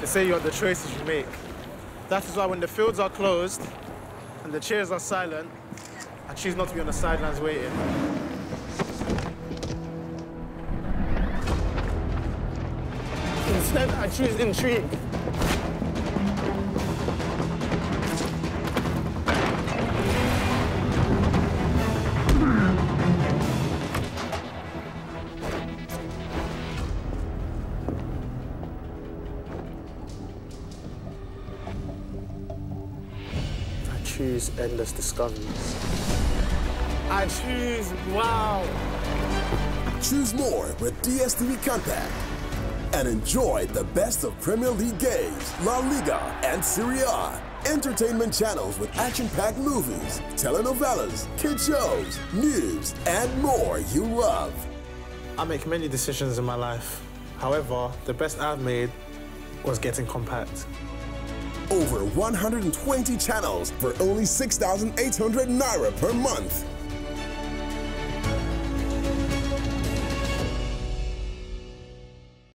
They say you're the choices you make. That is why when the fields are closed and the chairs are silent, I choose not to be on the sidelines waiting. Instead, I choose intrigue. Choose endless discoveries. I choose wow. Choose more with DSTV Compact and enjoy the best of Premier League games, La Liga, and Serie A. Entertainment channels with action-packed movies, telenovelas, kid shows, news, and more you love. I make many decisions in my life. However, the best I've made was getting compact. Over 120 channels for only 6,800 naira per month.